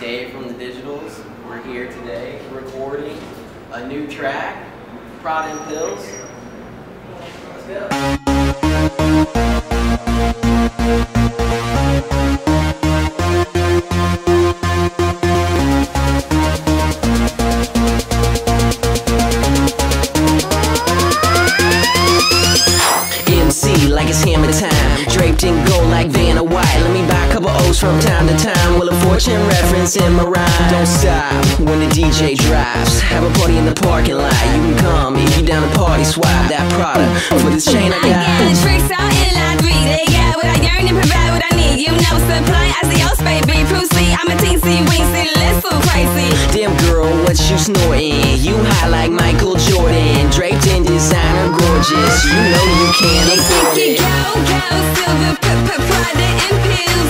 Dave from the Digitals. We're here today recording a new track, Prada and Pills. Let's go. Buy a couple O's from time to time. Will a fortune reference in my rhyme. Don't stop when the DJ drops. Have a party in the parking lot. You can come if you down to party. Swap that product for this chain I I got the got. tricks out in line three. They got what I yearn and provide what I need. You know, supply as the host, baby. Proceed. I'm a teensy weensy, little crazy. Damn girl, what you snorting? You high like Michael Jordan. Draped in designer gorgeous. You know you can't afford It go, go, silver, put, put, Prada and pills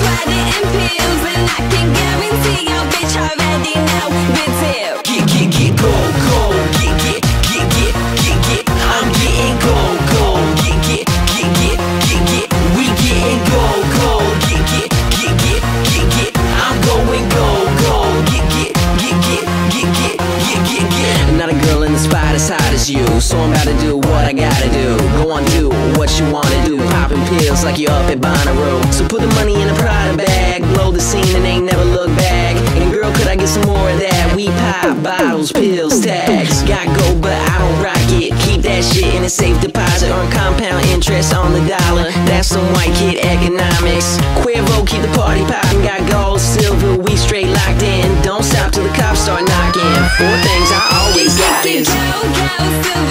planet and peel as hot as you, so I'm about to do what I gotta do. Go on, do what you wanna do. Popping pills like you're up at Bonnaroo. So put the money in a Prada bag, blow the scene and ain't never look back. And girl, could I get some more of that? We pop bottles, pills, tags. Got go, but I don't rock it. Keep that shit in a safe deposit. Earn compound interest on the dollar. That's some white kid economics. Quavo, keep the party poppin'. Got gold, silver, we straight locked in. Don't stop till the cops I was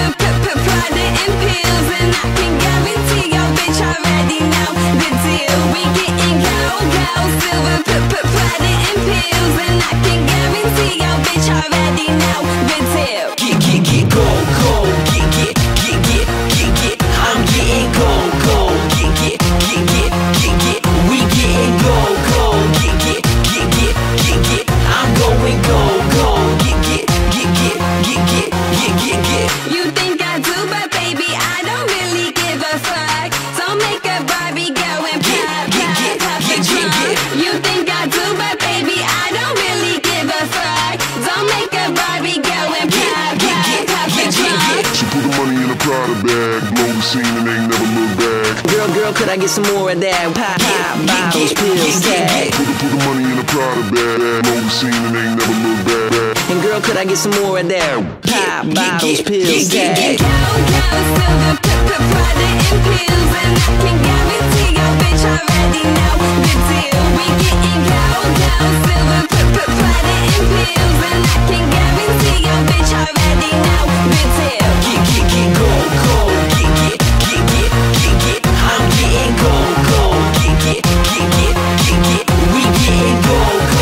the money in a Prada bag, blow the scene and ain't never look back. Girl, girl, could I get some more of that? Pop, pop, bottles, pills, tag. Put the, put the money in a Prada bag, blow the scene and ain't never look back. And girl, could I get some more of that? Pop, bottles, pills, Get tag. it, kick it, we can't go.